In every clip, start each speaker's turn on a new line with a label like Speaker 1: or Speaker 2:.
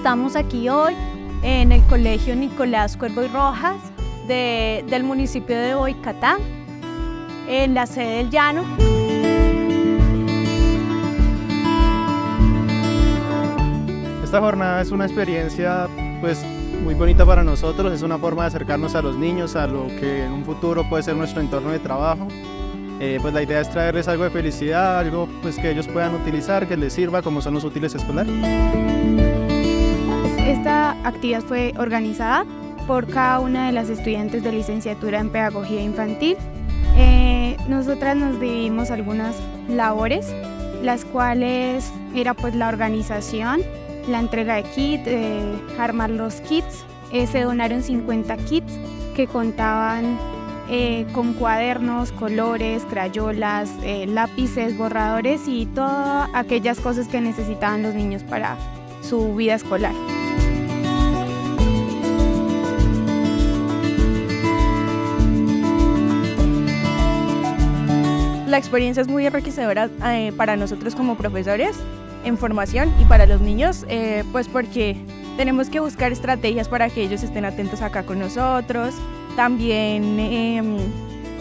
Speaker 1: Estamos aquí hoy en el Colegio Nicolás Cuervo y Rojas del municipio de Boicatá, en la sede del Llano.
Speaker 2: Esta jornada es una experiencia pues muy bonita para nosotros, es una forma de acercarnos a los niños, a lo que en un futuro puede ser nuestro entorno de trabajo. Eh, pues la idea es traerles algo de felicidad, algo pues que ellos puedan utilizar, que les sirva como son los útiles escolares.
Speaker 3: Esta actividad fue organizada por cada una de las estudiantes de licenciatura en Pedagogía Infantil. Eh, nosotras nos dividimos algunas labores, las cuales era pues la organización, la entrega de kits, eh, armar los kits. Eh, se donaron 50 kits que contaban con cuadernos, colores, crayolas, lápices, borradores y todas aquellas cosas que necesitaban los niños para su vida escolar.
Speaker 1: La experiencia es muy enriquecedora para nosotros como profesores en formación y para los niños, eh, pues porque tenemos que buscar estrategias para que ellos estén atentos acá con nosotros, también em,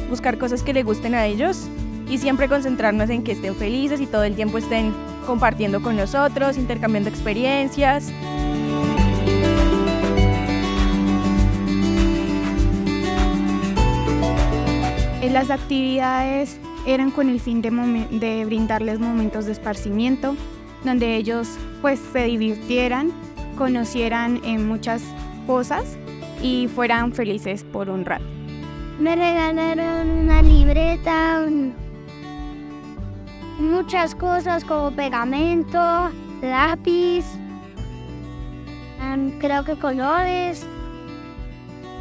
Speaker 1: buscar cosas que les gusten a ellos y siempre concentrarnos en que estén felices y todo el tiempo estén compartiendo con nosotros, intercambiando experiencias.
Speaker 3: Las actividades eran con el fin de, de brindarles momentos de esparcimiento, donde ellos pues se divirtieran, conocieran en muchas cosas y fueran felices por un rato.
Speaker 4: Me regalaron una libreta, muchas cosas como pegamento, lápiz, creo que colores.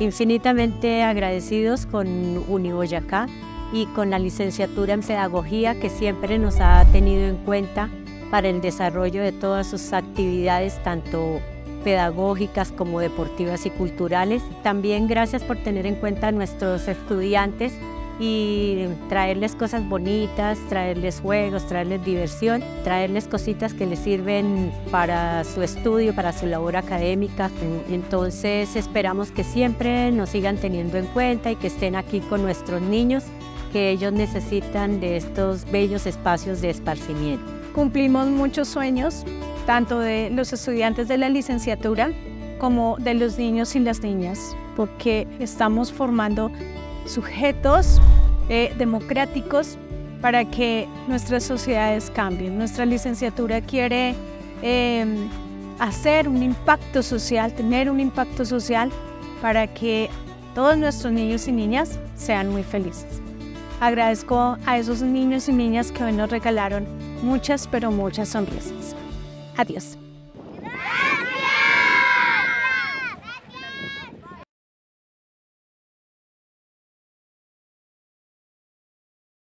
Speaker 5: Infinitamente agradecidos con Uniboyacá y con la licenciatura en pedagogía que siempre nos ha tenido en cuenta para el desarrollo de todas sus actividades, tanto pedagógicas como deportivas y culturales. También gracias por tener en cuenta a nuestros estudiantes y traerles cosas bonitas, traerles juegos, traerles diversión, traerles cositas que les sirven para su estudio, para su labor académica. Entonces esperamos que siempre nos sigan teniendo en cuenta y que estén aquí con nuestros niños, que ellos necesitan de estos bellos espacios de esparcimiento
Speaker 1: cumplimos muchos sueños, tanto de los estudiantes de la licenciatura como de los niños y las niñas, porque estamos formando sujetos eh, democráticos para que nuestras sociedades cambien. Nuestra licenciatura quiere em, hacer un impacto social, tener un impacto social para que todos nuestros niños y niñas sean muy felices. Agradezco a esos niños y niñas que hoy nos regalaron muchas, pero muchas sonrisas. Adiós.